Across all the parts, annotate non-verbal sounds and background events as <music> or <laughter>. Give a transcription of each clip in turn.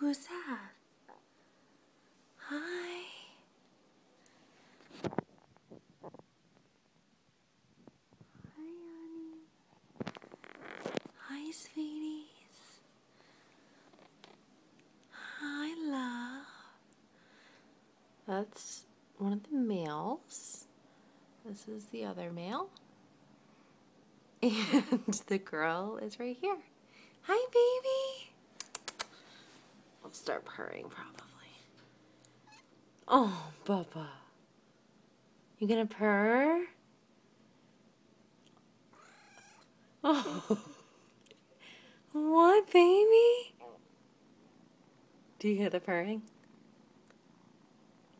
Who's that? Hi. Hi, honey. Hi, sweeties. Hi, love. That's one of the males. This is the other male. <laughs> And the girl is right here. Hi, baby. I'll start purring probably. Oh, Bubba. You gonna purr? Oh. <laughs> What, baby? Do you hear the purring?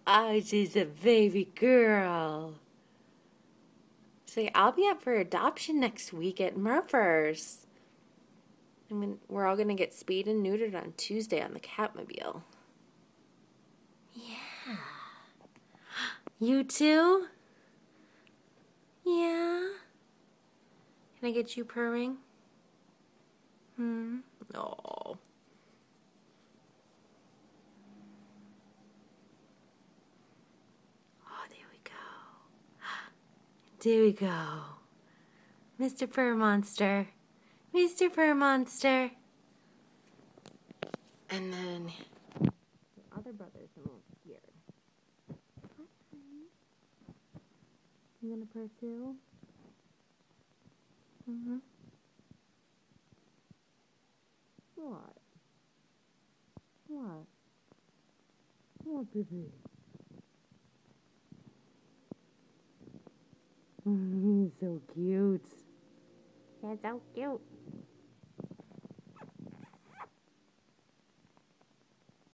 Oh, she's a baby girl. Say, I'll be up for adoption next week at MRFRS. I mean, we're all gonna get spayed and neutered on Tuesday on the Catmobile. Yeah. You too? Yeah. Can I get you purring? Hmm. Oh. Oh, there we go. There we go. Mr. Fur Monster. Mr. Fur Monster. And then the other brother's a little scared. You gonna purr too? Mm-hmm. What? What? What, baby? <laughs> He's so cute. He's so cute.